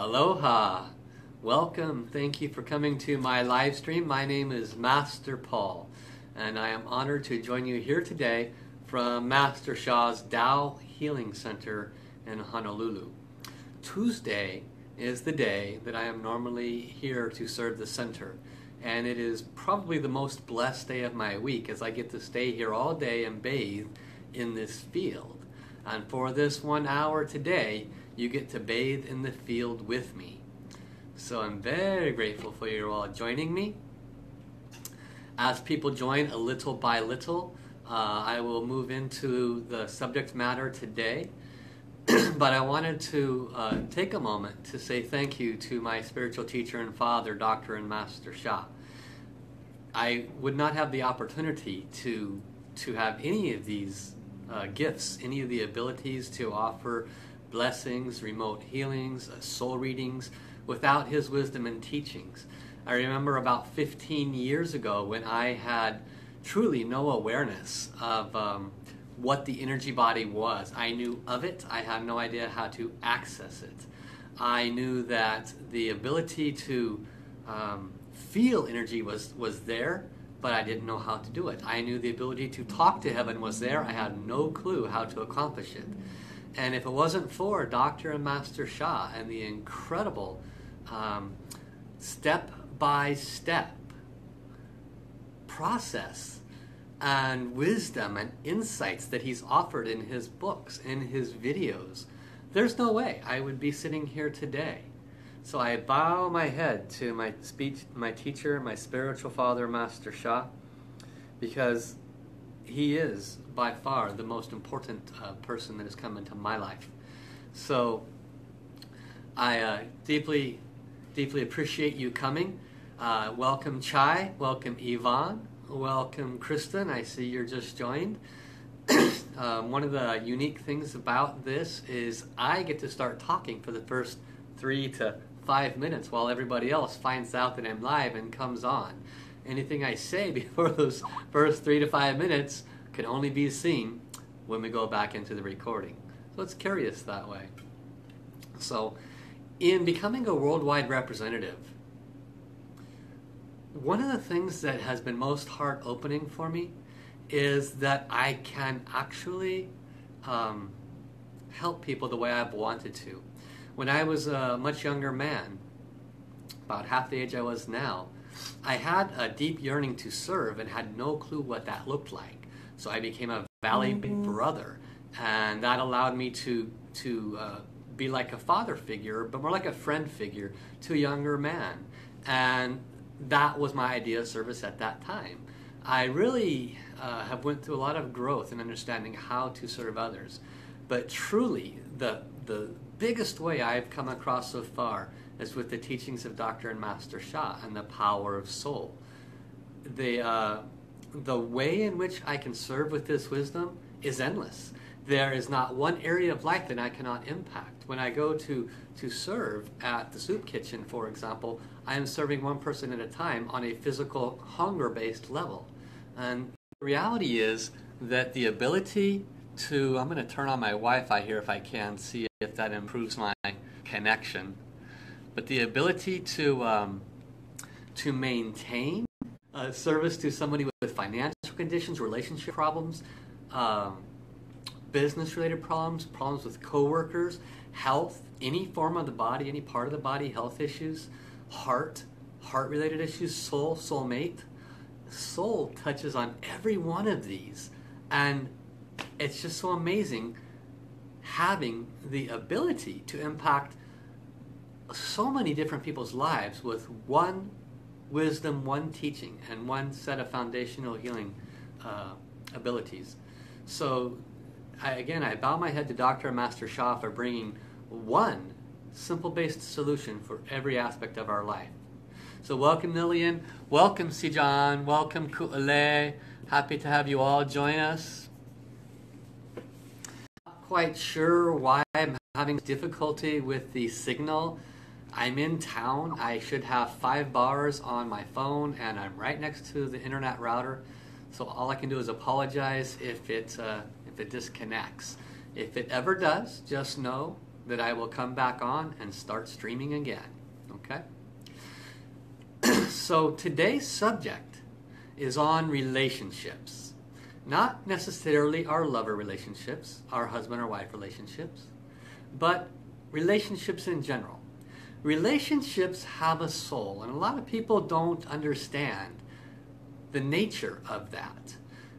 Aloha. Welcome. Thank you for coming to my live stream. My name is Master Paul, and I am honored to join you here today from Master Sha's Tao Healing Center in Honolulu. Tuesday is the day that I am normally here to serve the center, and it is probably the most blessed day of my week as I get to stay here all day and bathe in this field. And for this one hour today, you get to bathe in the field with me. So I'm very grateful for you all joining me. As people join a little by little, uh, I will move into the subject matter today. but I wanted to uh, take a moment to say thank you to my spiritual teacher and father, Dr. and Master Sha. I would not have the opportunity to to have any of these uh, gifts, any of the abilities to offer blessings, remote healings, uh, soul readings, without his wisdom and teachings. I remember about 15 years ago when I had truly no awareness of um, what the energy body was. I knew of it, I had no idea how to access it. I knew that the ability to um, feel energy was, was there, but I didn't know how to do it. I knew the ability to talk to heaven was there, I had no clue how to accomplish it. And if it wasn't for Dr. and Master Sha and the incredible um, step by step process and wisdom and insights that he's offered in his books, in his videos, there's no way I would be sitting here today. So I bow my head to my speech, my teacher, my spiritual father, Master Sha, because he is by far the most important uh, person that has come into my life. So I uh, deeply, deeply appreciate you coming. Uh, welcome, Chai. Welcome, Yvonne. Welcome, Kristen. I see you're just joined. um, one of the unique things about this is I get to start talking for the first three to five minutes while everybody else finds out that I'm live and comes on. Anything I say before those first three to five minutes can only be seen when we go back into the recording. So it's curious that way. So, in becoming a worldwide representative, one of the things that has been most heart opening for me is that I can actually um, help people the way I've wanted to. When I was a much younger man, about half the age I was now, I had a deep yearning to serve and had no clue what that looked like. So I became a valley mm-hmm. brother, and that allowed me to to uh, be like a father figure, but more like a friend figure to a younger man. And that was my idea of service at that time. I really uh, have went through a lot of growth in understanding how to serve others, but truly the the biggest way I've come across so far is with the teachings of Dr. and Master Sha and the power of soul. The uh, the way in which I can serve with this wisdom is endless. There is not one area of life that I cannot impact. When I go to, to serve at the soup kitchen, for example, I am serving one person at a time on a physical hunger based level. And the reality is that the ability to, I'm going to turn on my Wi Fi here if I can, see if that improves my connection. But the ability to, um, to maintain uh, service to somebody with financial conditions, relationship problems, um, business related problems, problems with coworkers, health, any form of the body, any part of the body, health issues, heart, heart related issues, soul, soulmate. Soul touches on every one of these. And it's just so amazing having the ability to impact so many different people's lives with one wisdom, one teaching, and one set of foundational healing uh, abilities. So, I, again, I bow my head to Dr. Master Sha for bringing one simple based solution for every aspect of our life. So, welcome, Lillian. Welcome, Sijan. Welcome, Ku'ale. Happy to have you all join us. Not quite sure why I'm having difficulty with the signal. I'm in town. I should have five bars on my phone, and I'm right next to the internet router. So all I can do is apologize if it uh, if it disconnects. If it ever does, just know that I will come back on and start streaming again. Okay? so today's subject is on relationships. Not necessarily our lover relationships, our husband or wife relationships, but relationships in general. Relationships have a soul, and a lot of people don't understand the nature of that.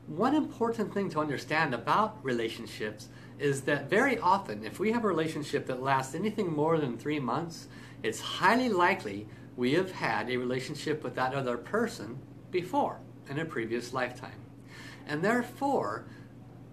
One important thing to understand about relationships is that very often, if we have a relationship that lasts anything more than three months, it's highly likely we have had a relationship with that other person before in a previous lifetime. And therefore,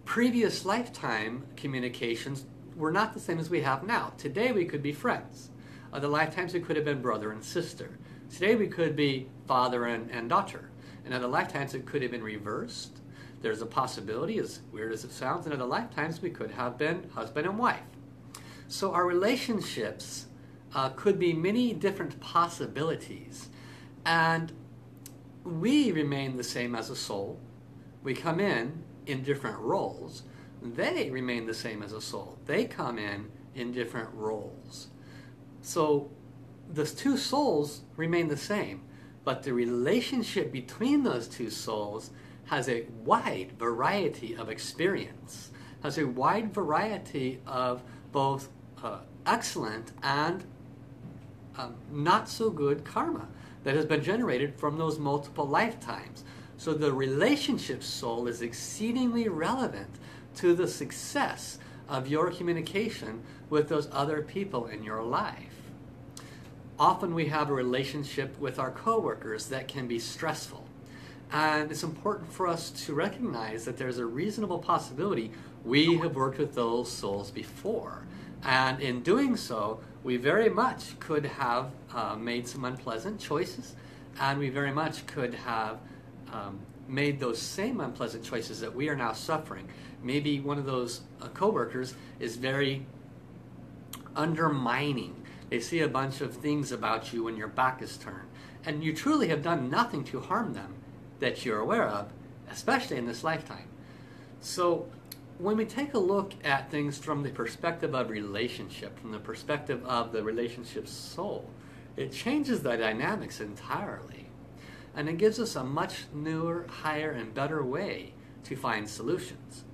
previous lifetime communications were not the same as we have now. Today we could be friends. Other lifetimes we could have been brother and sister. Today we could be father and, and daughter. In other lifetimes it could have been reversed. There's a possibility, as weird as it sounds, in other lifetimes we could have been husband and wife. So our relationships uh, could be many different possibilities. And we remain the same as a soul. We come in in different roles. They remain the same as a soul. They come in in different roles. So the two souls remain the same, but the relationship between those two souls has a wide variety of experience, has a wide variety of both uh, excellent and um, not so good karma that has been generated from those multiple lifetimes. So the relationship soul is exceedingly relevant to the success of your communication with those other people in your life. Often we have a relationship with our coworkers that can be stressful. And it's important for us to recognize that there's a reasonable possibility we have worked with those souls before. And in doing so, we very much could have uh, made some unpleasant choices, and we very much could have um, made those same unpleasant choices that we are now suffering. Maybe one of those uh, coworkers is very undermining. They see a bunch of things about you when your back is turned, and you truly have done nothing to harm them that you're aware of, especially in this lifetime. So when we take a look at things from the perspective of relationship, from the perspective of the relationship soul, it changes the dynamics entirely. And it gives us a much newer, higher, and better way to find solutions.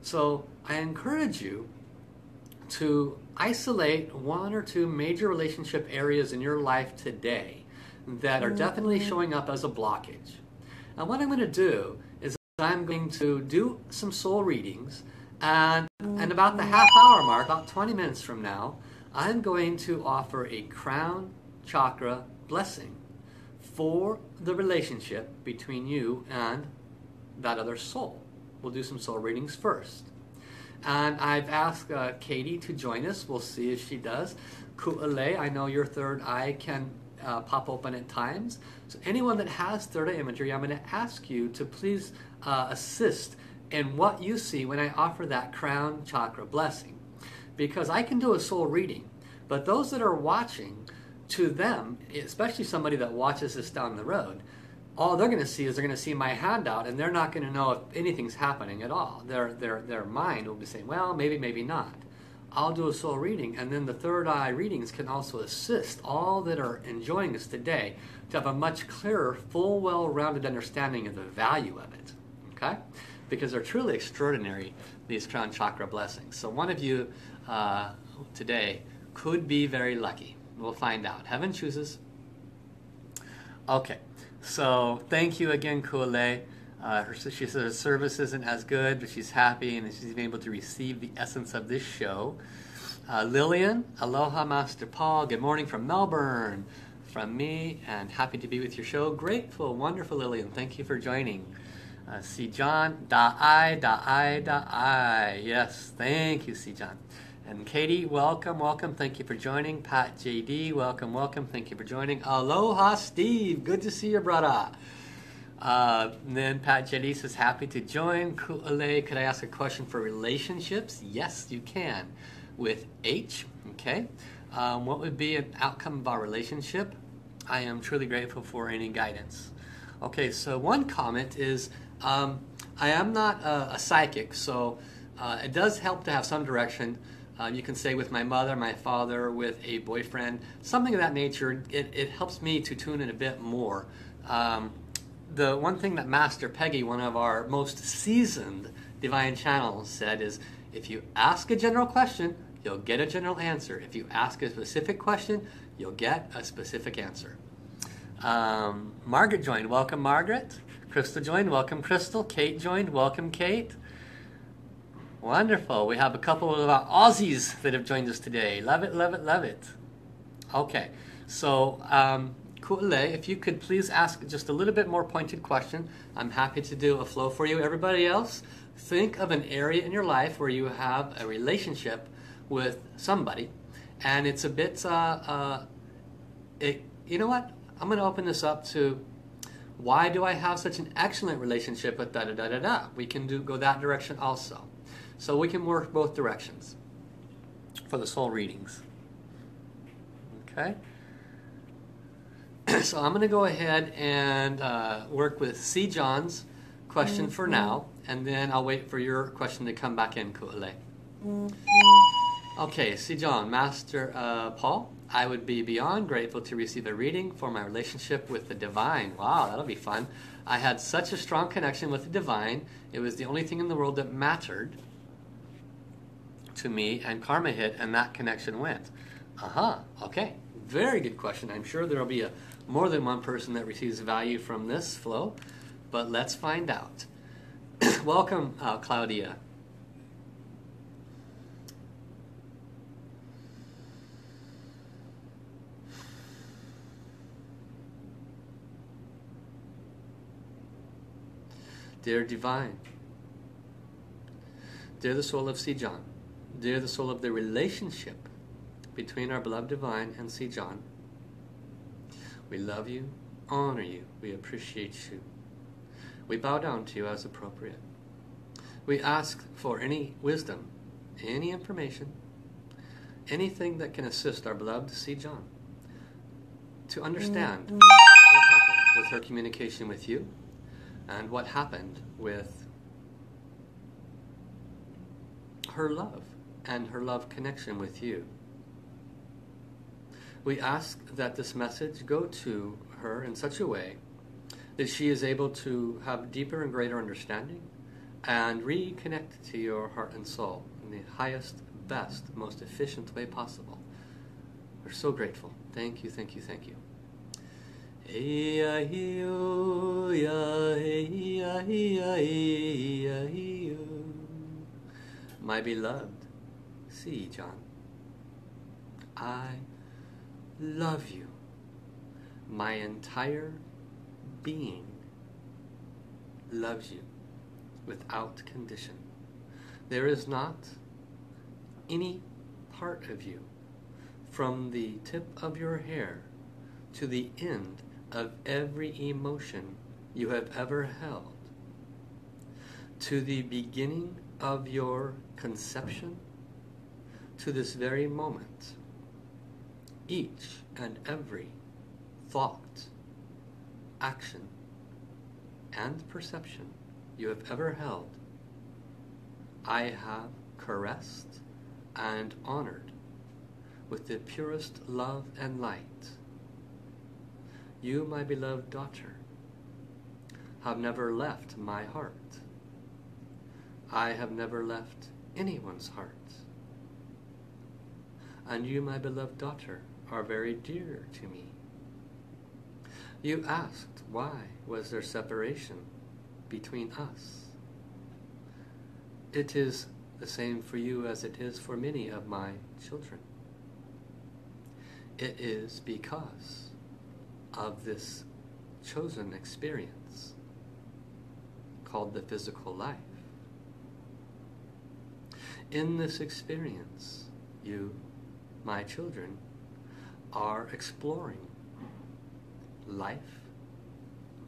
So I encourage you to isolate one or two major relationship areas in your life today that are definitely mm-hmm. showing up as a blockage. And what I'm going to do is I'm going to do some soul readings, and and about the half hour mark, about 20 minutes from now, I'm going to offer a crown chakra blessing for the relationship between you and that other soul. We'll do some soul readings first. And I've asked uh, Katie to join us. We'll see if she does. Ku'ale, I know your third eye can uh, pop open at times. So anyone that has third eye imagery, I'm going to ask you to please uh, assist in what you see when I offer that crown chakra blessing. Because I can do a soul reading, but those that are watching, to them, especially somebody that watches this down the road, all they're going to see is they're going to see my handout and they're not going to know if anything's happening at all. Their, their, their mind will be saying, well, maybe, maybe not. I'll do a soul reading, and then the third eye readings can also assist all that are enjoying this today to have a much clearer, full, well rounded understanding of the value of it okay? Because they're truly extraordinary, these crown chakra blessings. So one of you uh, today could be very lucky. We'll find out. Heaven chooses. Okay, so thank you again, Kuale. Uh, her, she says her service isn't as good, but she's happy and she's been able to receive the essence of this show. Uh, Lillian, aloha, Master Paul. Good morning from Melbourne. From me, and happy to be with your show. Grateful, wonderful, Lillian. Thank you for joining. Uh, see John, da I, da I, da I. Yes, thank you, see John. And Katie, welcome, welcome. Thank you for joining. Pat JD, welcome, welcome. Thank you for joining. Aloha, Steve. Good to see you, brother. Uh, then Pat JD says, happy to join. Ku'ale, could I ask a question for relationships? Yes, you can. With H, okay. Um, what would be an outcome of our relationship? I am truly grateful for any guidance. Okay, so one comment is um, I am not a, a psychic, so uh, it does help to have some direction. Uh, you can say with my mother, my father, with a boyfriend, something of that nature. It, it helps me to tune in a bit more. Um, the one thing that Master Peggy, one of our most seasoned divine channels, said is if you ask a general question, you'll get a general answer. If you ask a specific question, you'll get a specific answer. Um, Margaret joined. Welcome, Margaret. Crystal joined. Welcome, Crystal. Kate joined. Welcome, Kate. Wonderful. We have a couple of our Aussies that have joined us today. Love it, love it, love it. Okay, so um, if you could please ask just a little bit more pointed question. I'm happy to do a flow for you. Everybody else, think of an area in your life where you have a relationship with somebody, and it's a bit, uh, uh, it, you know what? I'm going to open this up to why do I have such an excellent relationship with da da da da da? We can do go that direction also. So we can work both directions for the soul readings. Okay? so I'm going to go ahead and uh, work with C. John's question for now, and then I'll wait for your question to come back in, Ku'ele. Okay, C. John, Master uh, Paul, I would be beyond grateful to receive a reading for my relationship with the divine. Wow, that'll be fun. I had such a strong connection with the divine. It was the only thing in the world that mattered to me, and karma hit, and that connection went. Uh huh. Okay. Very good question. I'm sure there will be a, more than one person that receives value from this flow, but let's find out. Welcome, uh, Claudia. Dear Divine, dear the soul of C. John, dear the soul of the relationship between our beloved Divine and C. John, we love you, honor you, we appreciate you. We bow down to you as appropriate. We ask for any wisdom, any information, anything that can assist our beloved C. John to understand mm-hmm. what happened with her communication with you and what happened with her love and her love connection with you. We ask that this message go to her in such a way that she is able to have deeper and greater understanding and reconnect to your heart and soul in the highest, best, most efficient way possible. We're so grateful. Thank you, thank you, thank you. My beloved, see, John, I love you. My entire being loves you without condition. There is not any part of you, from the tip of your hair to the end of every emotion you have ever held, to the beginning of your conception, to this very moment, each and every thought, action, and perception you have ever held, I have caressed and honored with the purest love and light. You, my beloved daughter, have never left my heart. I have never left anyone's heart. And you, my beloved daughter, are very dear to me. You asked why was there separation between us. It is the same for you as it is for many of my children. It is because of this chosen experience called the physical life. In this experience, you, my children, are exploring life,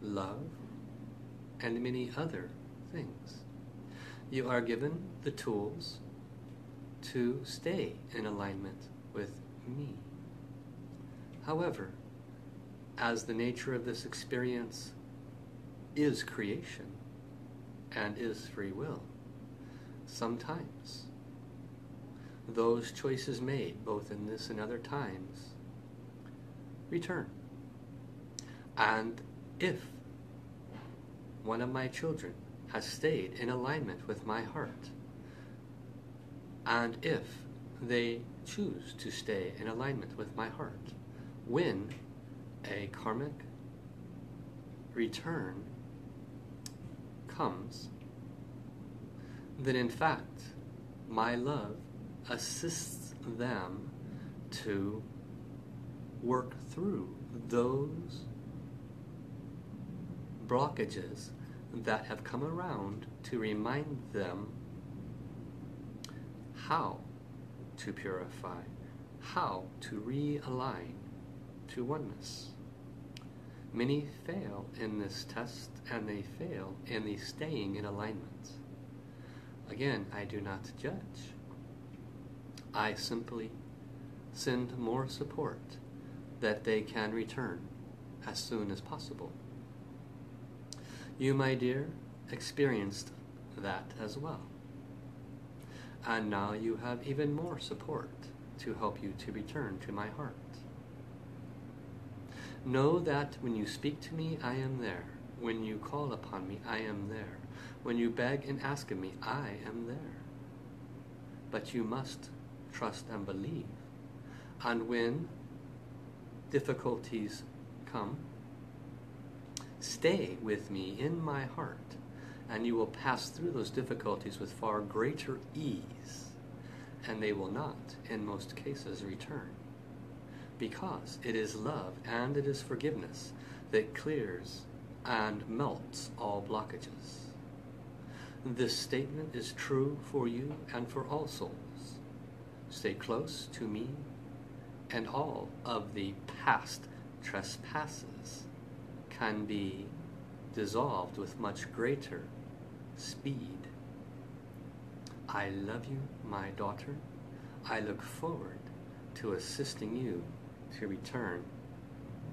love, and many other things. You are given the tools to stay in alignment with me. However, as the nature of this experience is creation and is free will, sometimes those choices made, both in this and other times, return. And if one of my children has stayed in alignment with my heart, and if they choose to stay in alignment with my heart, when a karmic return comes, then in fact, my love assists them to work through those blockages that have come around to remind them how to purify, how to realign to oneness. Many fail in this test and they fail in the staying in alignment. Again, I do not judge. I simply send more support that they can return as soon as possible. You, my dear, experienced that as well. And now you have even more support to help you to return to my heart. Know that when you speak to me, I am there. When you call upon me, I am there. When you beg and ask of me, I am there. But you must trust and believe. And when difficulties come, stay with me in my heart, and you will pass through those difficulties with far greater ease, and they will not, in most cases, return. Because it is love and it is forgiveness that clears and melts all blockages. This statement is true for you and for all souls. Stay close to me, and all of the past trespasses can be dissolved with much greater speed. I love you, my daughter. I look forward to assisting you to return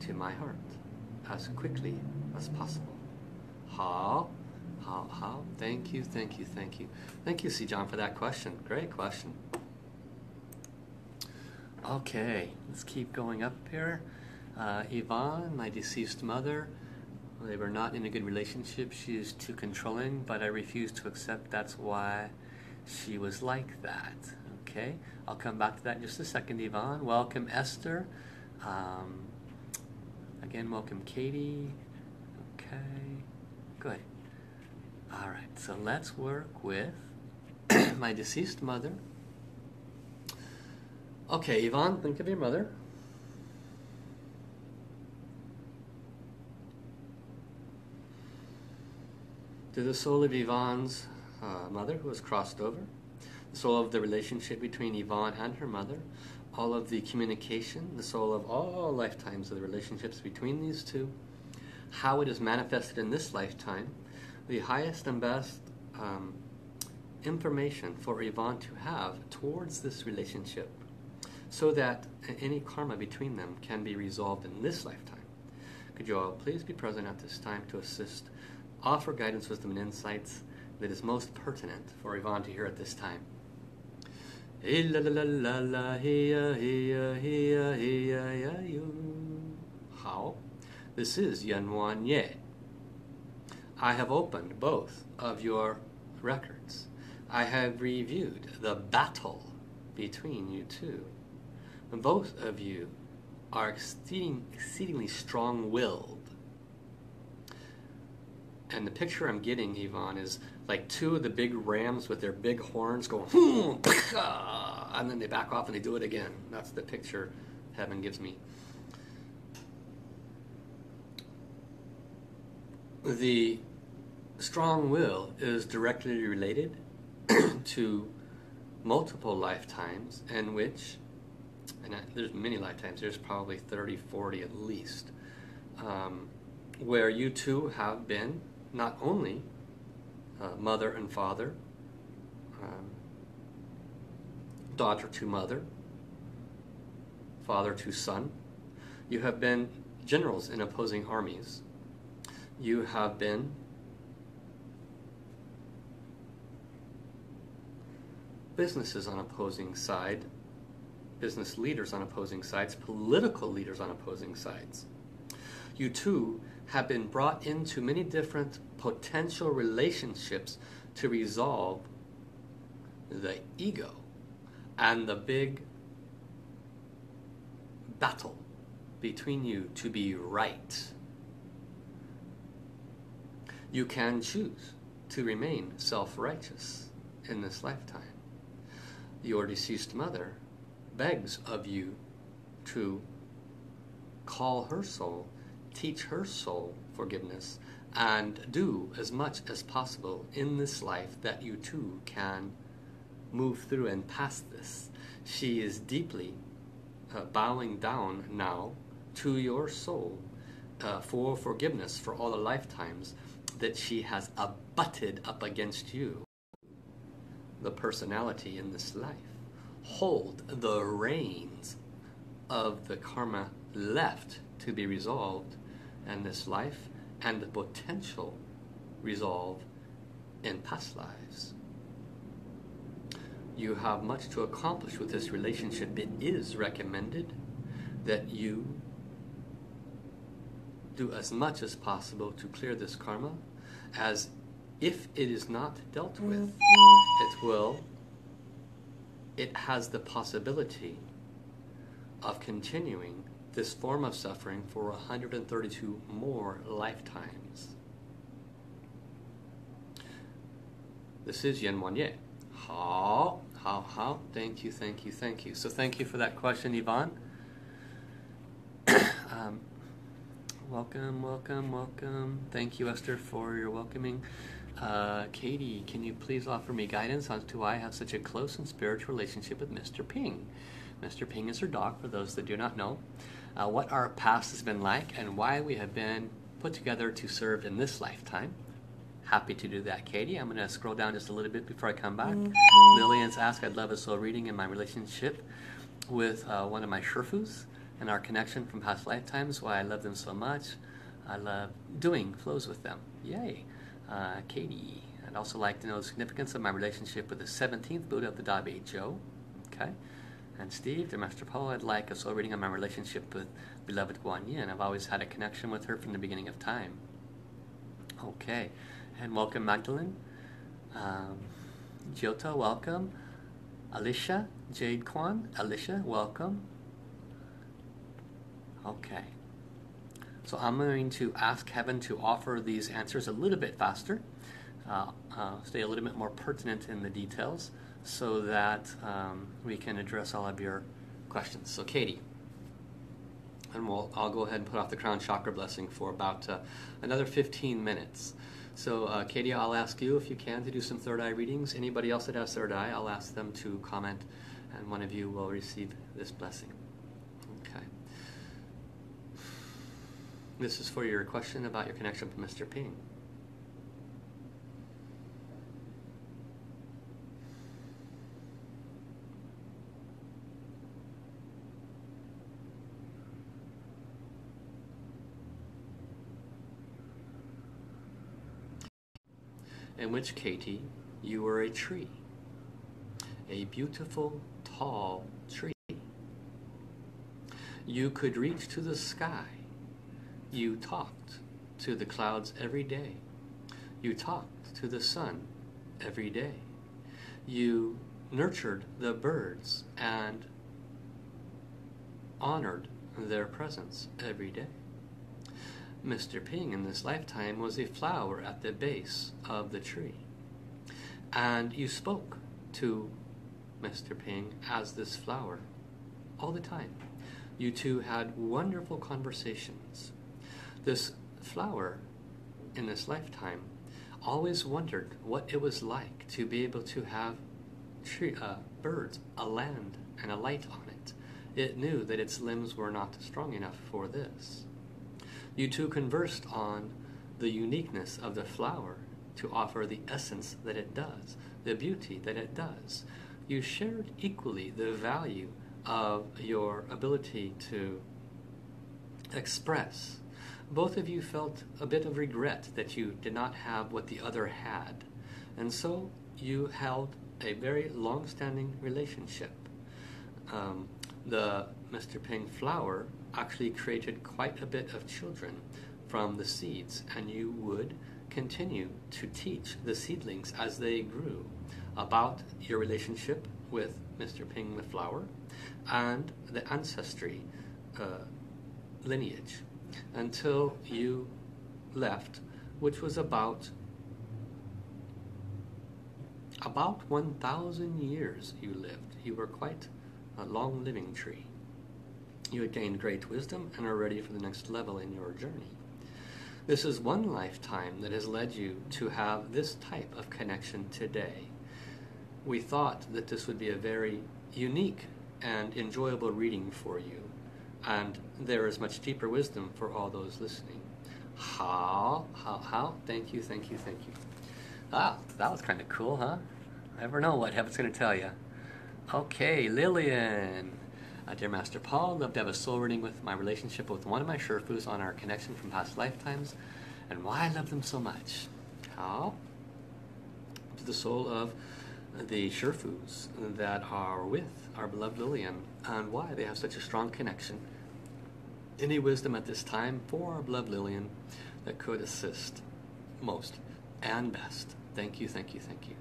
to my heart as quickly as possible. How? How? How? Thank you, thank you, thank you. Thank you, C. John, for that question. Great question. Okay, let's keep going up here. Uh, Yvonne, my deceased mother, they were not in a good relationship. She is too controlling, but I refuse to accept that's why she was like that. Okay, I'll come back to that in just a second, Yvonne. Welcome, Esther. Um, again, welcome, Katie. Okay, good. All right, so let's work with my deceased mother. Okay, Yvonne, think of your mother. To the soul of Yvonne's uh, mother who was crossed over, the soul of the relationship between Yvonne and her mother, all of the communication, the soul of all lifetimes of the relationships between these two, how it is manifested in this lifetime, the highest and best um, information for Yvonne to have towards this relationship so that any karma between them can be resolved in this lifetime. Could you all please be present at this time to assist, offer guidance, wisdom, and insights that is most pertinent for Yvonne to hear at this time? How? This is Yan Ye. I have opened both of your records. I have reviewed the battle between you two. Both of you are exceeding, exceedingly strong willed. And the picture I'm getting, Yvonne, is like two of the big rams with their big horns go, and then they back off and they do it again. That's the picture heaven gives me. The strong will is directly related to multiple lifetimes in which, and there's many lifetimes, there's probably 30, 40 at least, um, where you two have been not only uh, mother and father, um, daughter to mother, father to son. You have been generals in opposing armies. You have been businesses on opposing side, business leaders on opposing sides, political leaders on opposing sides. You too have been brought into many different potential relationships to resolve the ego and the big battle between you to be right. You can choose to remain self righteous in this lifetime. Your deceased mother begs of you to call her soul, teach her soul forgiveness, and do as much as possible in this life that you too can move through and pass this. She is deeply uh, bowing down now to your soul uh, for forgiveness for all the lifetimes that she has abutted up against you. The personality in this life. Hold the reins of the karma left to be resolved in this life and the potential resolve in past lives. You have much to accomplish with this relationship. It is recommended that you do as much as possible to clear this karma, as if it is not dealt with, it will, it has the possibility of continuing this form of suffering for 132 more lifetimes. This is Yan Wang Ye. How, how, how? Thank you, thank you, thank you. So, thank you for that question, Yvonne. um, welcome, welcome, welcome. Thank you, Esther, for your welcoming. Uh, Katie, can you please offer me guidance on to why I have such a close and spiritual relationship with Mr. Ping? Mr. Ping is her dog, for those that do not know uh, what our past has been like, and why we have been put together to serve in this lifetime. Happy to do that, Katie. I'm going to scroll down just a little bit before I come back. Mm-hmm. Lillian's asked, I'd love a soul reading in my relationship with uh, one of my Shifus and our connection from past lifetimes, why I love them so much. I love doing flows with them. Yay. Uh, Katie, I'd also like to know the significance of my relationship with the 17th Buddha of the Dabe Joe. Okay. And Steve, dear Master Paul, I'd like a soul reading on my relationship with beloved Guan Yin. I've always had a connection with her from the beginning of time. Okay, and welcome Magdalene. Um, Jyota, welcome. Alicia, Jade Kwan, Alicia, welcome. Okay. So I'm going to ask Kevin to offer these answers a little bit faster, uh, uh, stay a little bit more pertinent in the details so that um, we can address all of your questions. So, Katie, and we'll, I'll go ahead and put off the crown chakra blessing for about uh, another 15 minutes. So, uh, Katie, I'll ask you if you can to do some third eye readings. Anybody else that has third eye, I'll ask them to comment, and one of you will receive this blessing. Okay. This is for your question about your connection with Mr. Ping. in which, Katie, you were a tree, a beautiful, tall tree. You could reach to the sky. You talked to the clouds every day. You talked to the sun every day. You nurtured the birds and honored their presence every day. Mr. Ping in this lifetime was a flower at the base of the tree. And you spoke to Mr. Ping as this flower all the time. You two had wonderful conversations. This flower in this lifetime always wondered what it was like to be able to have tree, uh, birds, a land, and a light on it. It knew that its limbs were not strong enough for this. You two conversed on the uniqueness of the flower to offer the essence that it does, the beauty that it does. You shared equally the value of your ability to express. Both of you felt a bit of regret that you did not have what the other had. And so you held a very long-standing relationship. Um, the Mr. Ping flower actually created quite a bit of children from the seeds, and you would continue to teach the seedlings as they grew about your relationship with Mr. Ping the flower and the ancestry uh, lineage until you left, which was about about 1,000 years you lived. You were quite a long living tree. You had gained great wisdom and are ready for the next level in your journey. This is one lifetime that has led you to have this type of connection today. We thought that this would be a very unique and enjoyable reading for you, and there is much deeper wisdom for all those listening. How, how, how? Thank you, thank you, thank you. Ah, that was kind of cool, huh? Never know what heaven's going to tell you. Okay, Lillian. Uh, dear Master Paul, love to have a soul reading with my relationship with one of my Shifus on our connection from past lifetimes and why I love them so much. How? To the soul of the Shifus that are with our beloved Lillian and why they have such a strong connection. Any wisdom at this time for our beloved Lillian that could assist most and best. Thank you, thank you, thank you.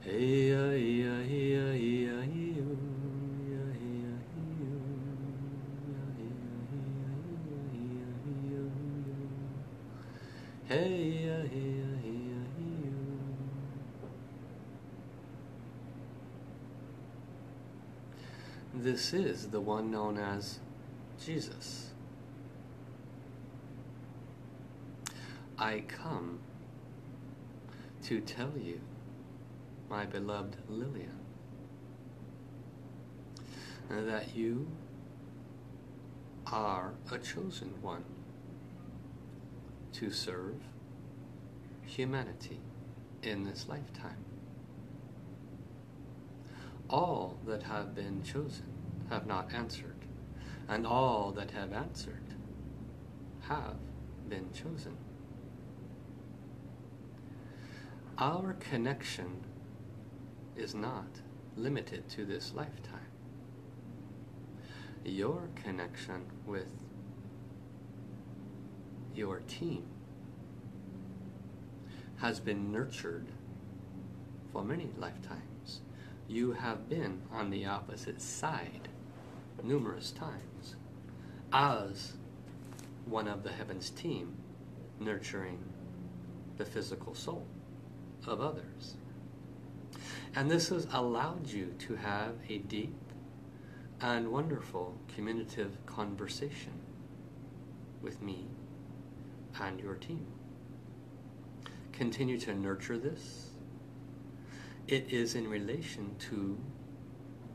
Hey, uh, yeah, yeah, yeah, yeah, Hey, uh, hey, uh, hey, uh, hey, This is the one known as Jesus. I come to tell you, my beloved Lillian, that you are a chosen one to serve humanity in this lifetime. All that have been chosen have not answered, and all that have answered have been chosen. Our connection is not limited to this lifetime. Your connection with your team has been nurtured for many lifetimes. You have been on the opposite side numerous times as one of the heavens team nurturing the physical soul of others. And this has allowed you to have a deep and wonderful communicative conversation with me and your team. Continue to nurture this. It is in relation to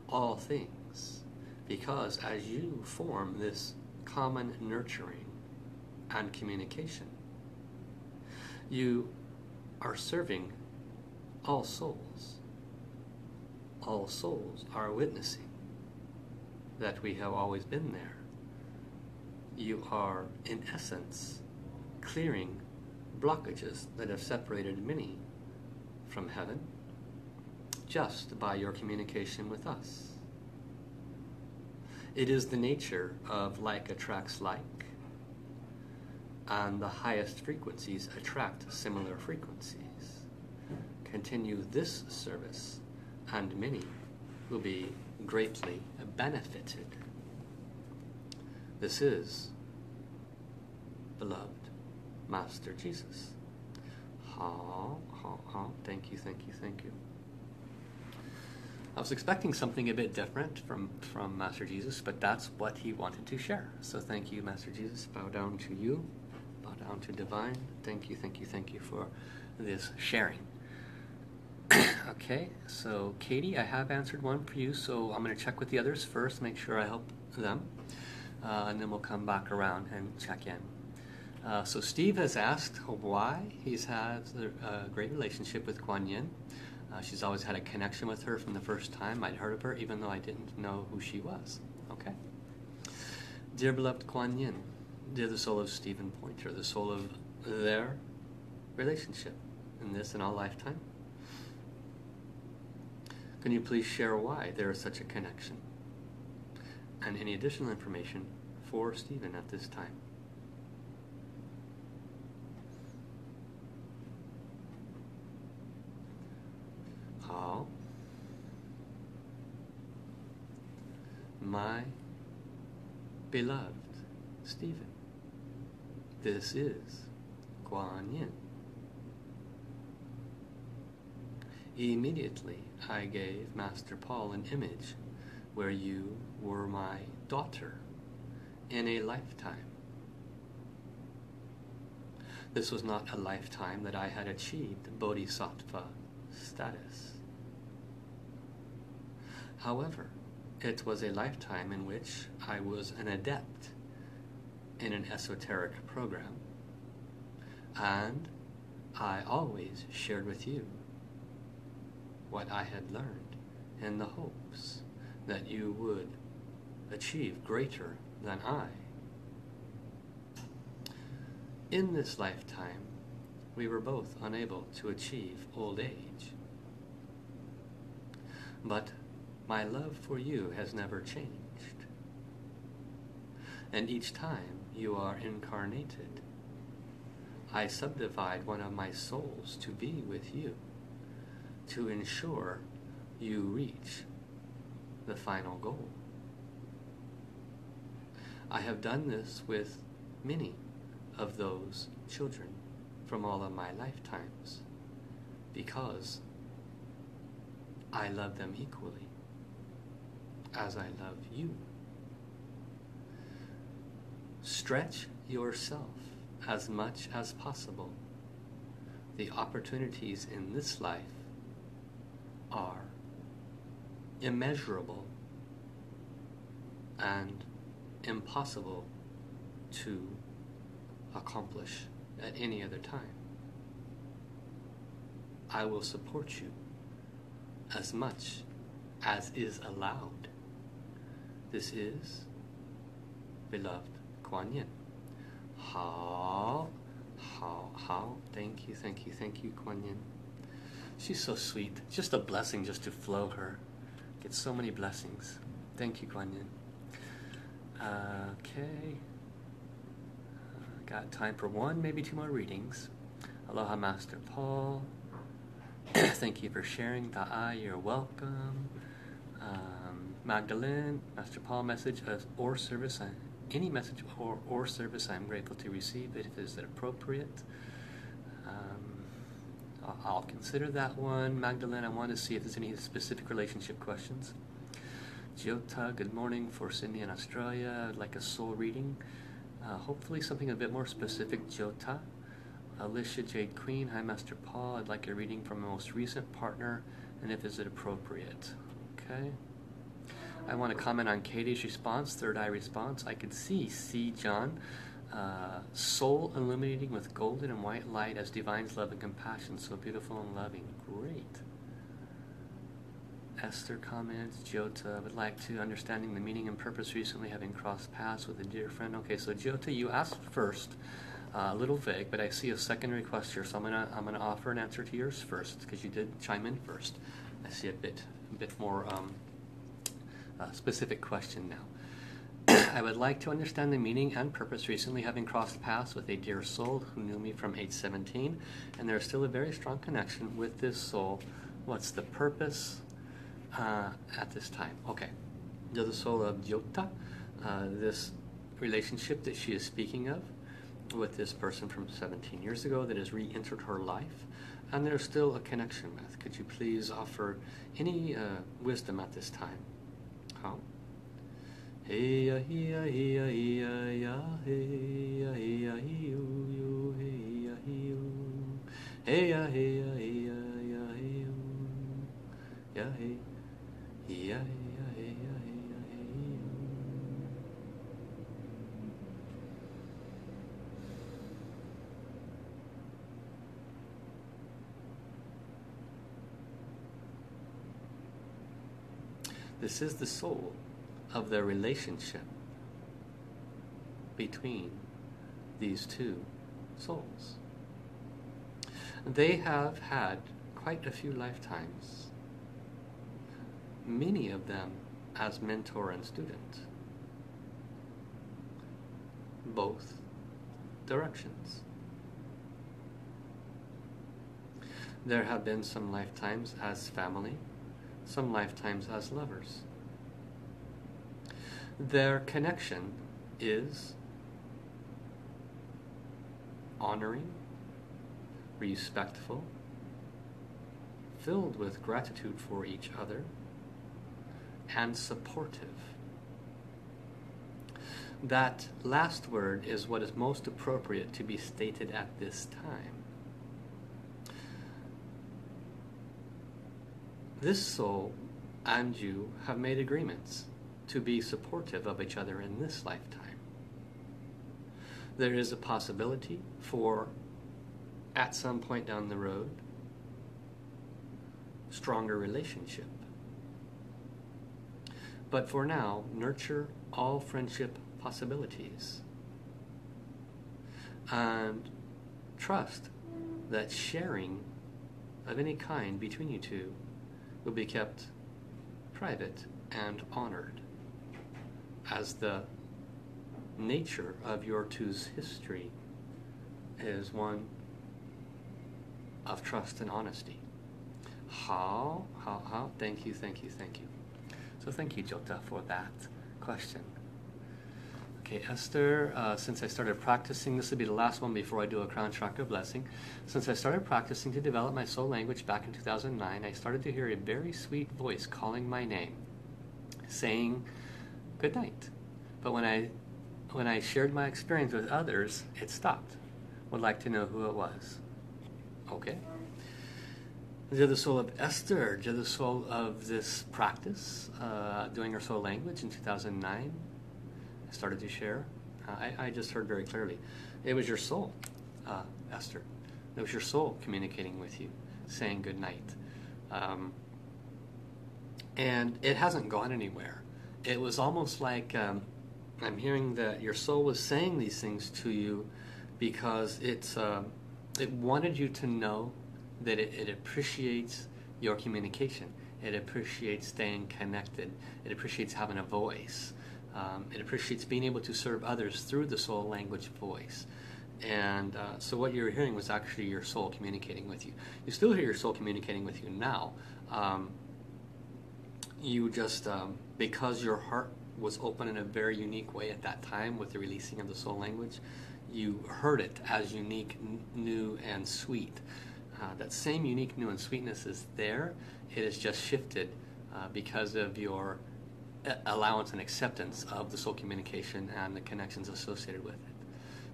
all things because as you form this common nurturing and communication, you are serving all souls. All souls are witnessing that we have always been there. You are, in essence, clearing blockages that have separated many from heaven just by your communication with us. It is the nature of like attracts like, and the highest frequencies attract similar frequencies. Continue this service, and many will be greatly benefited. This is beloved Master Jesus. Ha, ha, ha. Thank you, thank you, thank you. I was expecting something a bit different from, from Master Jesus, but that's what he wanted to share. So thank you, Master Jesus. Bow down to you. Bow down to Divine. Thank you, thank you, thank you for this sharing. okay, so Katie, I have answered one for you, so I'm going to check with the others first, make sure I help them, uh, and then we'll come back around and check in. Uh, so Steve has asked why he's had a great relationship with Kuan Yin. Uh, she's always had a connection with her from the first time I'd heard of her, even though I didn't know who she was. Okay. Dear beloved Kuan Yin, dear the soul of Stephen Pointer, the soul of their relationship, in this and all lifetime? Can you please share why there is such a connection? And any additional information for Stephen at this time? Oh. My beloved Stephen, this is Guan Yin. Immediately, I gave Master Paul an image where you were my daughter in a lifetime. This was not a lifetime that I had achieved Bodhisattva status. However, it was a lifetime in which I was an adept in an esoteric program, and I always shared with you what I had learned in the hopes that you would achieve greater than I. In this lifetime, we were both unable to achieve old age. But my love for you has never changed. And each time you are incarnated, I subdivide one of my souls to be with you to ensure you reach the final goal. I have done this with many of those children from all of my lifetimes because I love them equally as I love you. Stretch yourself as much as possible. The opportunities in this life are immeasurable and impossible to accomplish at any other time. I will support you as much as is allowed. This is beloved Kuan Yin. How, how, how, thank you, thank you, thank you, Kuan Yin. She's so sweet. Just a blessing just to flow her. Get so many blessings. Thank you, Guan Yin. Okay. Got time for one, maybe two more readings. Aloha, Master Paul. Thank you for sharing. Ta'a, you're welcome. Um, Magdalene, Master Paul message or service. Any message or, or service I'm grateful to receive if it is appropriate. I'll consider that one. Magdalene, I want to see if there's any specific relationship questions. Jota, good morning for Sydney in Australia. I'd like a soul reading. Uh, hopefully something a bit more specific, Jota. Alicia Jade Queen, hi Master Paul. I'd like a reading from a most recent partner and if is it appropriate. Okay. I want to comment on Katie's response, third eye response. I could see see John uh, soul illuminating with golden and white light as divine's love and compassion, so beautiful and loving. Great. Esther comments, Jota would like to understanding the meaning and purpose recently having crossed paths with a dear friend. Okay, so Jota, you asked first, uh, a little vague, but I see a second request here, so I'm gonna I'm gonna offer an answer to yours first because you did chime in first. I see a bit a bit more um, uh, specific question now. I would like to understand the meaning and purpose recently having crossed paths with a dear soul who knew me from age 17, and there's still a very strong connection with this soul. What's the purpose uh, at this time? Okay. The soul of Jota, uh, this relationship that she is speaking of with this person from 17 years ago that has re entered her life, and there's still a connection with. Could you please offer any uh, wisdom at this time? How? Hey ya hey ya hey ya hey ya ya hey ya hey ya hey you you hey ya hey you hey ya hey ya hey ya ya hey you ya hey ya hey ya hey ya hey ya hey you This is the soul of the relationship between these two souls. They have had quite a few lifetimes, many of them as mentor and student, both directions. There have been some lifetimes as family, some lifetimes as lovers. Their connection is honoring, respectful, filled with gratitude for each other, and supportive. That last word is what is most appropriate to be stated at this time. This soul and you have made agreements to be supportive of each other in this lifetime. There is a possibility for, at some point down the road, stronger relationship. But for now, nurture all friendship possibilities. And trust that sharing of any kind between you two will be kept private and honored as the nature of your two's history is one of trust and honesty. How, how, how? Thank you, thank you, thank you. So thank you, Jota, for that question. Okay, Esther, uh, since I started practicing, this will be the last one before I do a crown chakra blessing. Since I started practicing to develop my soul language back in 2009, I started to hear a very sweet voice calling my name, saying good night. But when I when I shared my experience with others, it stopped. Would like to know who it was. Okay. The soul of Esther, the soul of this practice, uh, doing her soul language in 2009, I started to share. Uh, I, I, just heard very clearly. It was your soul, uh, Esther. It was your soul communicating with you, saying good night. Um, and it hasn't gone anywhere. It was almost like um, I'm hearing that your soul was saying these things to you because it's uh, it wanted you to know that it, it appreciates your communication. It appreciates staying connected. It appreciates having a voice. Um, it appreciates being able to serve others through the soul language voice. And uh, so, what you're hearing was actually your soul communicating with you. You still hear your soul communicating with you now. Um, you just, um, because your heart was open in a very unique way at that time with the releasing of the soul language. You heard it as unique, new, and sweet. Uh, that same unique, new, and sweetness is there. It is just shifted uh, because of your allowance and acceptance of the soul communication and the connections associated with it.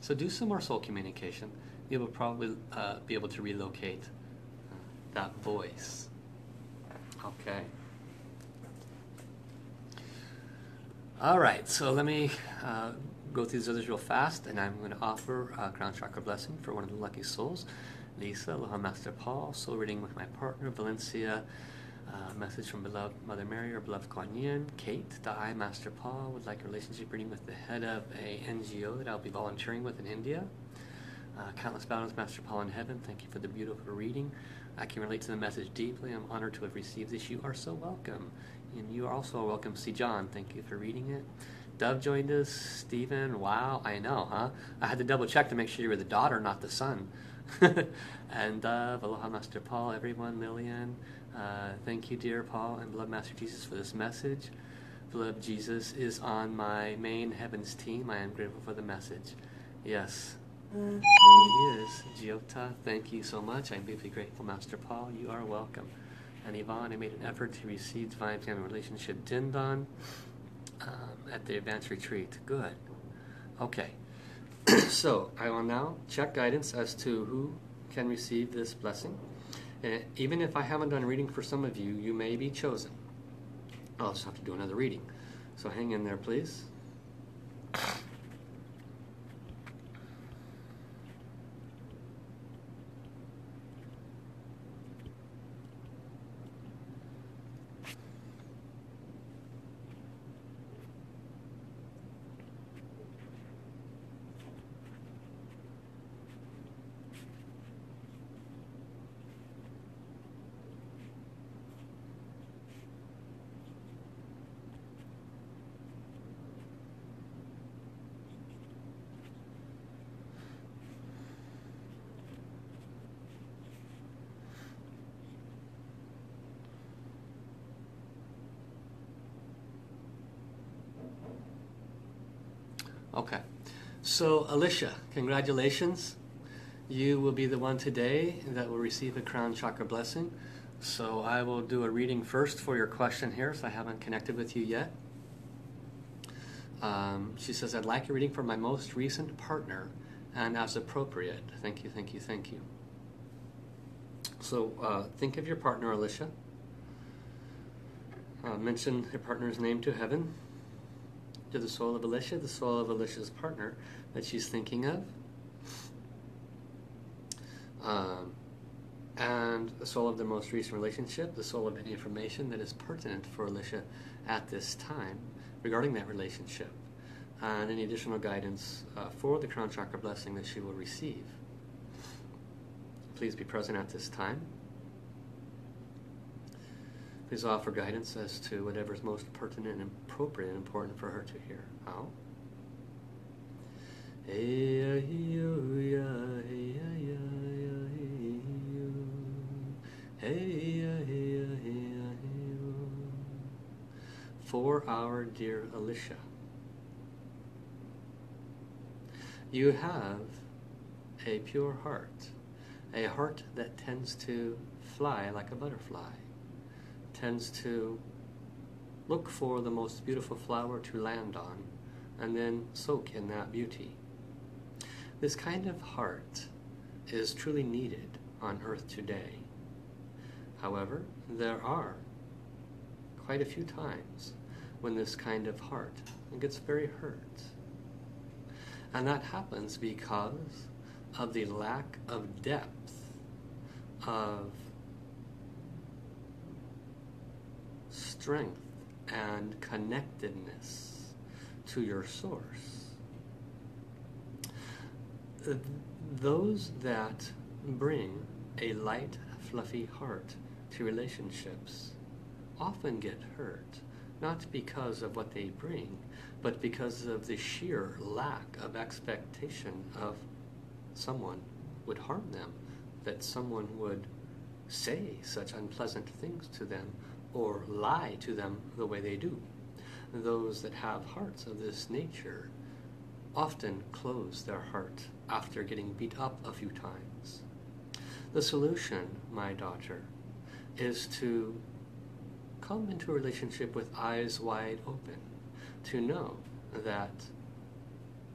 So do some more soul communication. You will probably uh, be able to relocate uh, that voice. Okay. All right, so let me uh, go through these others real fast, and I'm going to offer a crown chakra blessing for one of the lucky souls. Lisa, Aloha Master Paul, soul reading with my partner, Valencia, uh, message from beloved Mother Mary or beloved Kuan Yin. Kate, Dai, Master Paul would like a relationship reading with the head of a NGO that I'll be volunteering with in India. Uh, countless bounds, Master Paul in heaven, thank you for the beautiful reading. I can relate to the message deeply. I'm honored to have received this. You are so welcome. And you are also welcome see John. Thank you for reading it. Dove joined us. Stephen, wow, I know, huh? I had to double check to make sure you were the daughter, not the son. and Dove, aloha, Master Paul, everyone, Lillian. Uh, thank you, dear Paul and beloved Master Jesus, for this message. Beloved Jesus is on my main heavens team. I am grateful for the message. Yes, he is. Giota, thank you so much. I'm deeply grateful, Master Paul. You are welcome and Yvonne. I made an effort to receive Divine Family Relationship Dindan um, at the advanced retreat. Good. Okay. so I will now check guidance as to who can receive this blessing. And even if I haven't done reading for some of you, you may be chosen. I'll just have to do another reading. So hang in there, please. Okay. So, Alicia, congratulations. You will be the one today that will receive a crown chakra blessing. So, I will do a reading first for your question here, so I haven't connected with you yet. Um, she says, I'd like a reading for my most recent partner and as appropriate. Thank you, thank you, thank you. So, uh, think of your partner, Alicia. Uh, mention your partner's name to heaven, to the soul of Alicia, the soul of Alicia's partner that she's thinking of, um, and the soul of their most recent relationship, the soul of any information that is pertinent for Alicia at this time regarding that relationship, and any additional guidance uh, for the crown chakra blessing that she will receive. Please be present at this time. Please offer guidance as to whatever is most pertinent and appropriate and important for her to hear. How? For our dear Alicia, you have a pure heart, a heart that tends to fly like a butterfly tends to look for the most beautiful flower to land on and then soak in that beauty. This kind of heart is truly needed on earth today. However, there are quite a few times when this kind of heart gets very hurt. And that happens because of the lack of depth of strength and connectedness to your source. Those that bring a light, fluffy heart to relationships often get hurt, not because of what they bring, but because of the sheer lack of expectation of someone would harm them, that someone would say such unpleasant things to them or lie to them the way they do. Those that have hearts of this nature often close their heart after getting beat up a few times. The solution, my daughter, is to come into a relationship with eyes wide open, to know that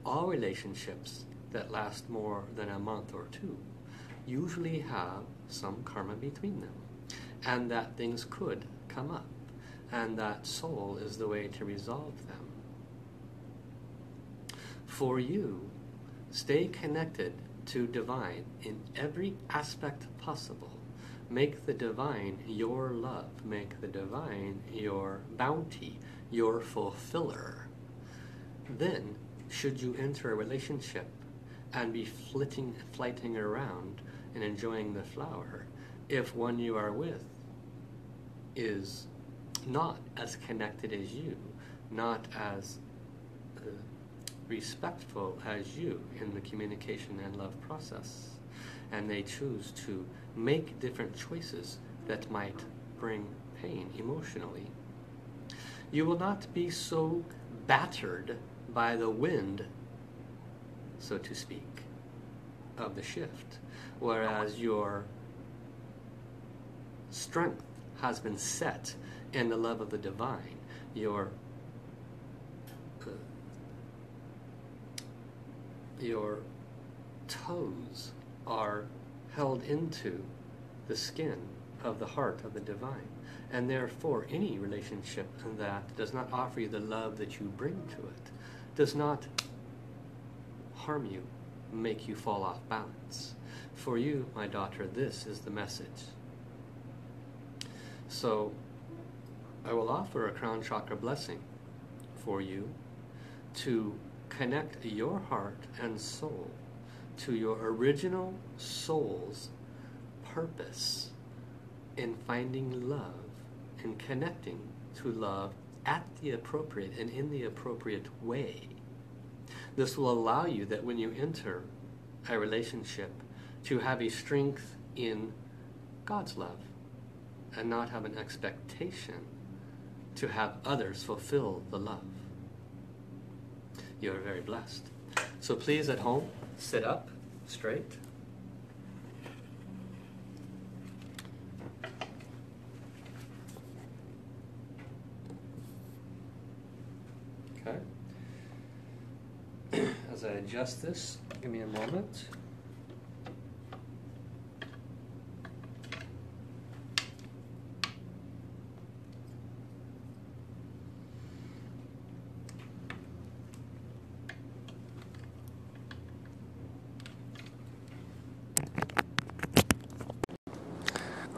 all relationships that last more than a month or two usually have some karma between them, and that things could come up, and that soul is the way to resolve them. For you, stay connected to divine in every aspect possible. Make the divine your love. Make the divine your bounty, your fulfiller. Then, should you enter a relationship and be flitting, flighting around and enjoying the flower, if one you are with is not as connected as you, not as uh, respectful as you in the communication and love process. And they choose to make different choices that might bring pain emotionally. You will not be so battered by the wind, so to speak, of the shift, whereas your strength has been set in the love of the divine. Your uh, your toes are held into the skin of the heart of the divine. And therefore, any relationship that does not offer you the love that you bring to it does not harm you, make you fall off balance. For you, my daughter, this is the message. So I will offer a crown chakra blessing for you to connect your heart and soul to your original soul's purpose in finding love and connecting to love at the appropriate and in the appropriate way. This will allow you that when you enter a relationship to have a strength in God's love and not have an expectation to have others fulfill the love. you're very blessed. So please at home, sit up straight. Okay. As I adjust this, give me a moment.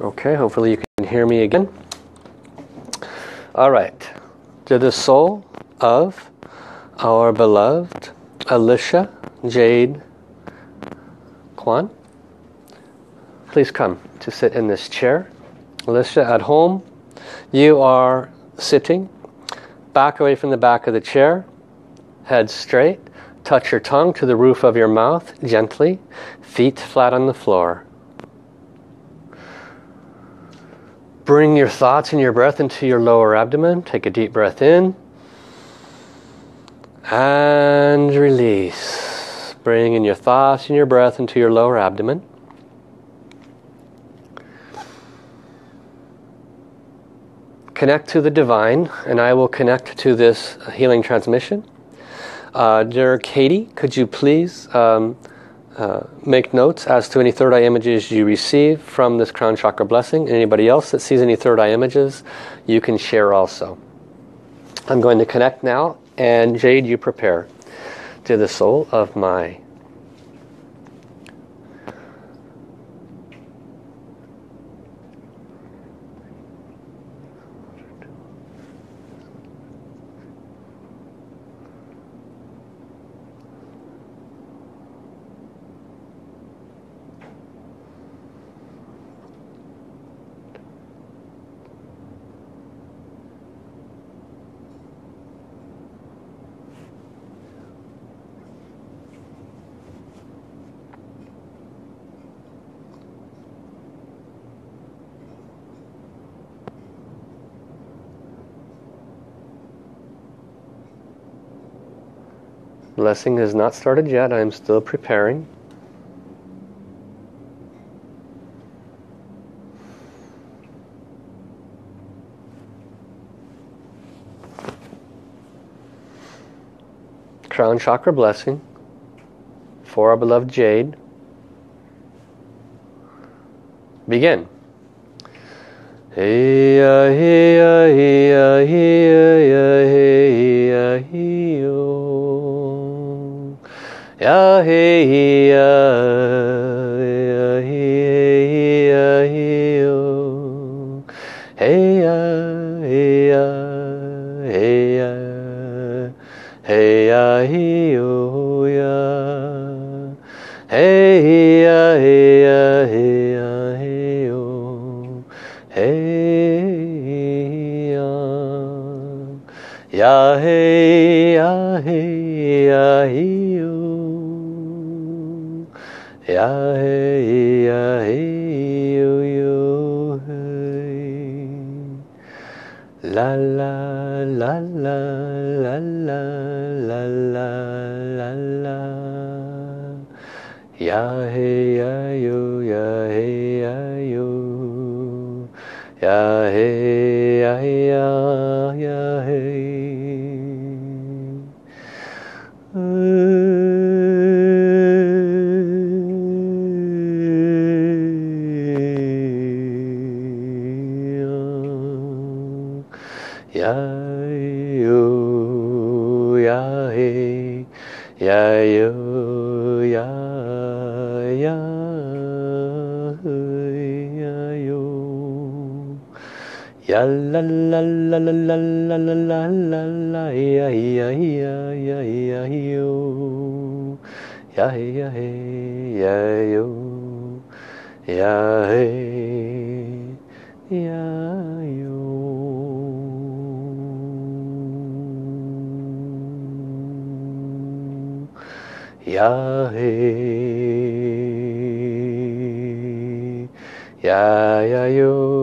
Okay, hopefully you can hear me again. All right, to the soul of our beloved Alicia Jade Kwan, please come to sit in this chair. Alicia, at home, you are sitting, back away from the back of the chair, head straight, touch your tongue to the roof of your mouth gently, feet flat on the floor. Bring your thoughts and your breath into your lower abdomen. Take a deep breath in. And release. Bring in your thoughts and your breath into your lower abdomen. Connect to the divine and I will connect to this healing transmission. Uh, dear Katie, could you please um, uh, make notes as to any third eye images you receive from this crown chakra blessing. Anybody else that sees any third eye images, you can share also. I'm going to connect now and Jade, you prepare to the soul of my Blessing has not started yet. I am still preparing. Crown Chakra Blessing for our beloved Jade. Begin. Hey, uh, hey, uh, hey, uh, hey, uh, hey, uh, hey, oh. Yahweh. hey, yeah, yo, yeah, hey, yeah. Yeah, yeah, yeah.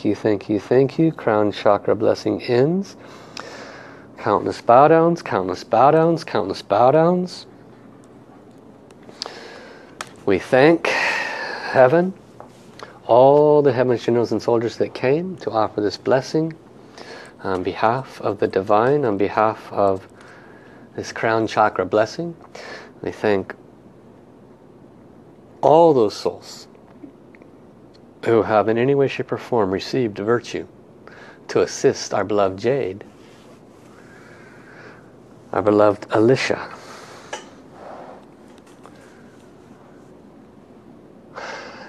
Thank you, thank you, thank you. Crown chakra blessing ends. Countless bow downs, countless bow downs, countless bow downs. We thank heaven, all the heavenly generals and soldiers that came to offer this blessing on behalf of the divine, on behalf of this crown chakra blessing. We thank all those souls who have in any way, shape or form received virtue to assist our beloved Jade, our beloved Alicia,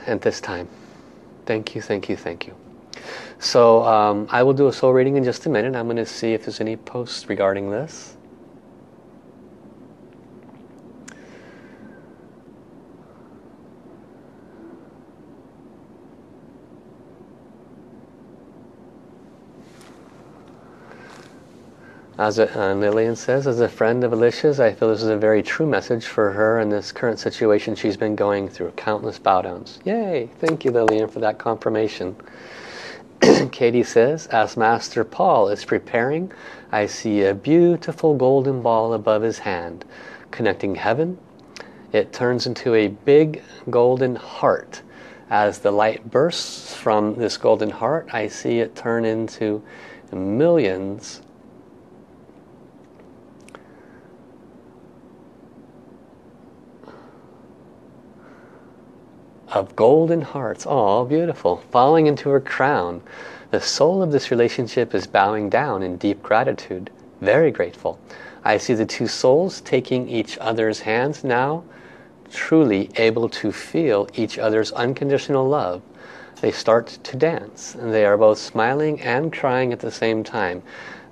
at this time. Thank you, thank you, thank you. So um, I will do a soul reading in just a minute. I'm going to see if there's any posts regarding this. As a, uh, Lillian says, as a friend of Alicia's, I feel this is a very true message for her in this current situation she's been going through. Countless bow downs. Yay! Thank you, Lillian, for that confirmation. Katie says, as Master Paul is preparing, I see a beautiful golden ball above his hand, connecting heaven. It turns into a big golden heart. As the light bursts from this golden heart, I see it turn into millions of golden hearts. Oh, beautiful. Falling into her crown. The soul of this relationship is bowing down in deep gratitude. Very grateful. I see the two souls taking each other's hands now, truly able to feel each other's unconditional love. They start to dance, and they are both smiling and crying at the same time.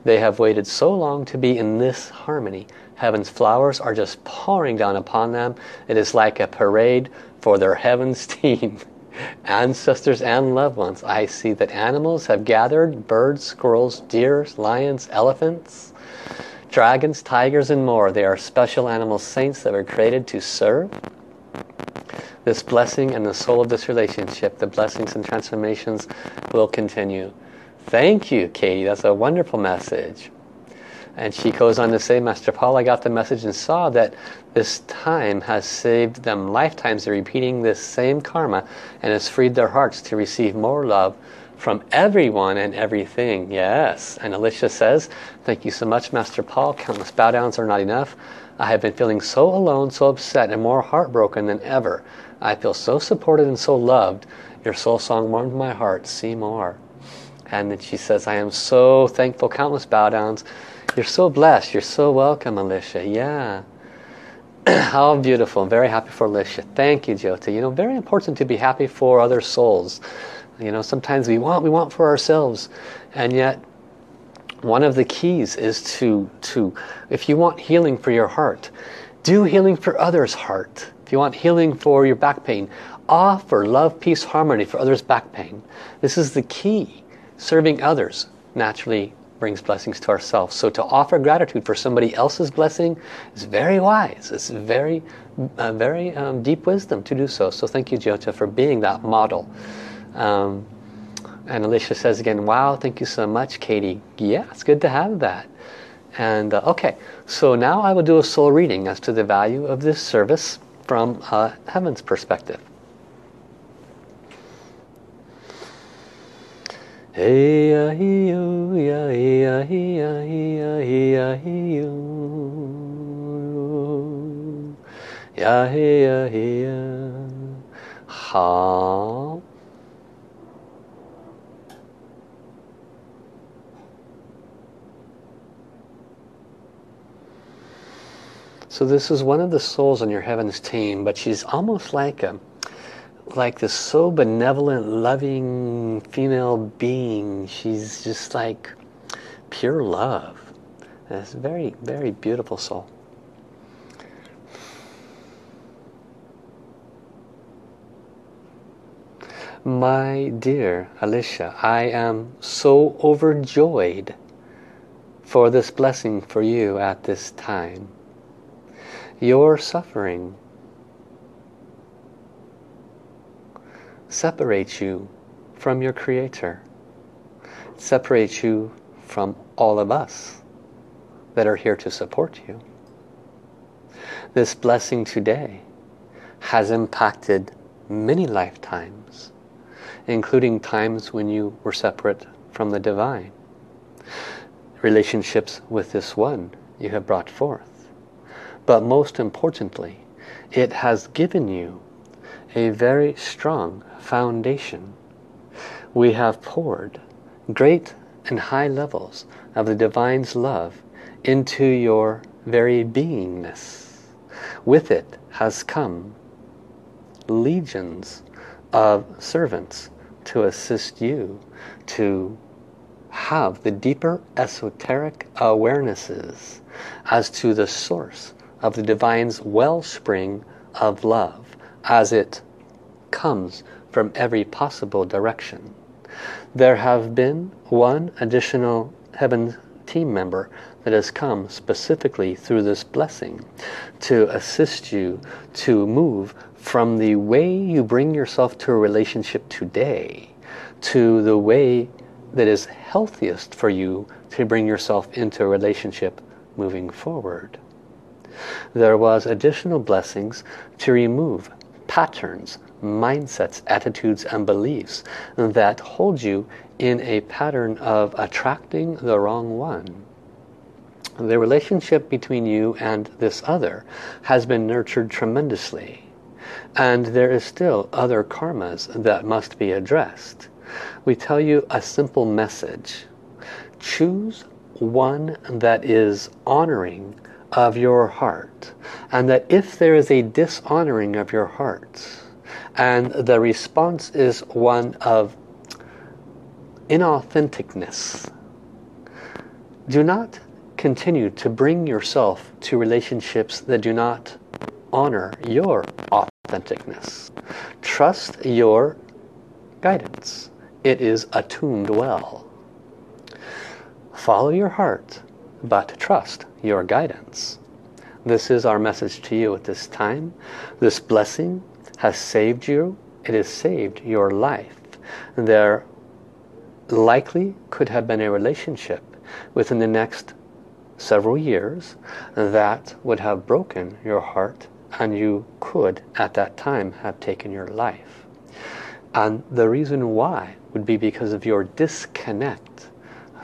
They have waited so long to be in this harmony. Heaven's flowers are just pouring down upon them. It is like a parade for their heavens team. Ancestors and loved ones. I see that animals have gathered, birds, squirrels, deer, lions, elephants, dragons, tigers, and more. They are special animal saints that were created to serve. This blessing and the soul of this relationship, the blessings and transformations will continue. Thank you, Katie. That's a wonderful message. And she goes on to say, Master Paul, I got the message and saw that this time has saved them lifetimes of repeating this same karma and has freed their hearts to receive more love from everyone and everything. Yes. And Alicia says, thank you so much, Master Paul. Countless bow downs are not enough. I have been feeling so alone, so upset, and more heartbroken than ever. I feel so supported and so loved. Your soul song warmed my heart. See more. And then she says, I am so thankful. Countless bow downs. You're so blessed. You're so welcome, Alicia. Yeah. How beautiful. I'm very happy for Alicia. Thank you, Jyoti. You know, very important to be happy for other souls. You know, sometimes we want, we want for ourselves. And yet, one of the keys is to, to, if you want healing for your heart, do healing for others' heart. If you want healing for your back pain, offer love, peace, harmony for others' back pain. This is the key. Serving others naturally brings blessings to ourselves. So to offer gratitude for somebody else's blessing is very wise. It's very, uh, very um, deep wisdom to do so. So thank you, Jyota, for being that model. Um, and Alicia says again, wow, thank you so much, Katie. Yeah, it's good to have that. And uh, okay, so now I will do a soul reading as to the value of this service from uh, Heaven's perspective. Hey ya ya he ya he ya he ya he ya he yo ha So this is one of the souls on your heavens team, but she's almost like a like this so benevolent, loving female being. She's just like pure love. It's a very, very beautiful soul. My dear Alicia, I am so overjoyed for this blessing for you at this time. Your suffering separates you from your Creator. separates you from all of us that are here to support you. This blessing today has impacted many lifetimes, including times when you were separate from the divine. Relationships with this one you have brought forth. But most importantly, it has given you a very strong foundation. We have poured great and high levels of the Divine's love into your very beingness. With it has come legions of servants to assist you to have the deeper esoteric awarenesses as to the source of the Divine's wellspring of love as it comes from every possible direction. There have been one additional heaven team member that has come specifically through this blessing to assist you to move from the way you bring yourself to a relationship today to the way that is healthiest for you to bring yourself into a relationship moving forward. There was additional blessings to remove patterns, mindsets, attitudes and beliefs that hold you in a pattern of attracting the wrong one. The relationship between you and this other has been nurtured tremendously. And there is still other karmas that must be addressed. We tell you a simple message. Choose one that is honoring of your heart. And that if there is a dishonoring of your heart, and the response is one of inauthenticness, do not continue to bring yourself to relationships that do not honor your authenticness. Trust your guidance. It is attuned well. Follow your heart, but trust your guidance. This is our message to you at this time. This blessing has saved you. It has saved your life. There likely could have been a relationship within the next several years that would have broken your heart and you could at that time have taken your life. And the reason why would be because of your disconnect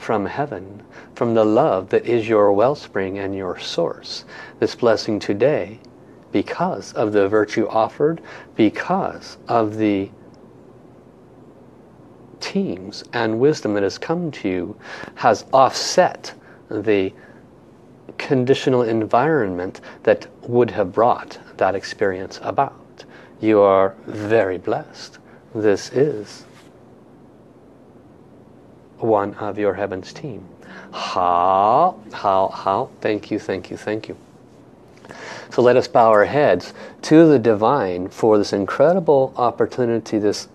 from heaven, from the love that is your wellspring and your source. This blessing today, because of the virtue offered, because of the teams and wisdom that has come to you, has offset the conditional environment that would have brought that experience about. You are very blessed. This is one of your heavens team. How, how, how, thank you, thank you, thank you. So let us bow our heads to the divine for this incredible opportunity, this,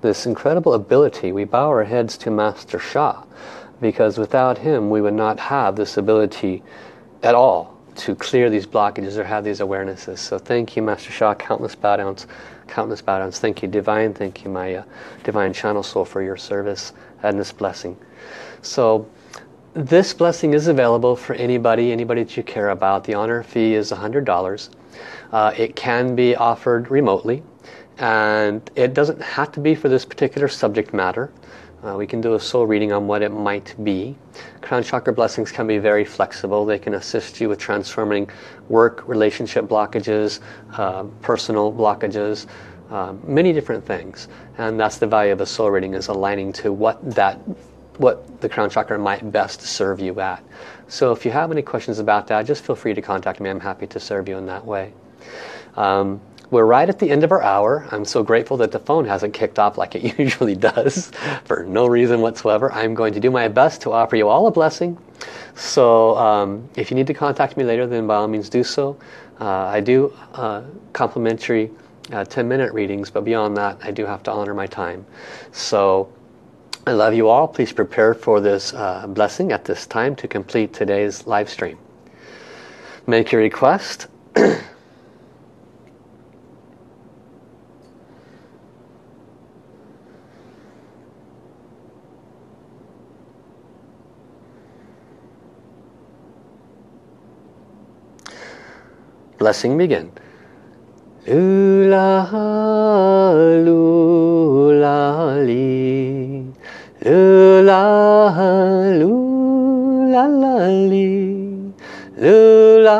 this incredible ability. We bow our heads to Master Sha because without him we would not have this ability at all to clear these blockages or have these awarenesses. So thank you, Master Sha, countless bow downs, countless bow downs. Thank you, Divine. Thank you, my uh, Divine Channel Soul, for your service and this blessing. So this blessing is available for anybody, anybody that you care about. The honor fee is $100. Uh, it can be offered remotely and it doesn't have to be for this particular subject matter. Uh, we can do a soul reading on what it might be. Crown chakra blessings can be very flexible. They can assist you with transforming work, relationship blockages, uh, personal blockages, uh, many different things. And that's the value of a soul reading is aligning to what that what the crown chakra might best serve you at. So if you have any questions about that, just feel free to contact me. I'm happy to serve you in that way. Um, we're right at the end of our hour. I'm so grateful that the phone hasn't kicked off like it usually does for no reason whatsoever. I'm going to do my best to offer you all a blessing. So um, if you need to contact me later, then by all means do so. Uh, I do uh, complimentary uh, 10 minute readings, but beyond that, I do have to honor my time. So I love you all. Please prepare for this uh, blessing at this time to complete today's live stream. Make your request. Blessing begin. Lula, lula, li. Lula, lula. Lula,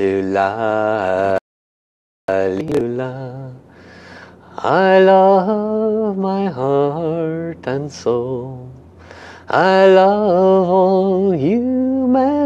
lula, lula. I love my heart and soul. I love all humanity.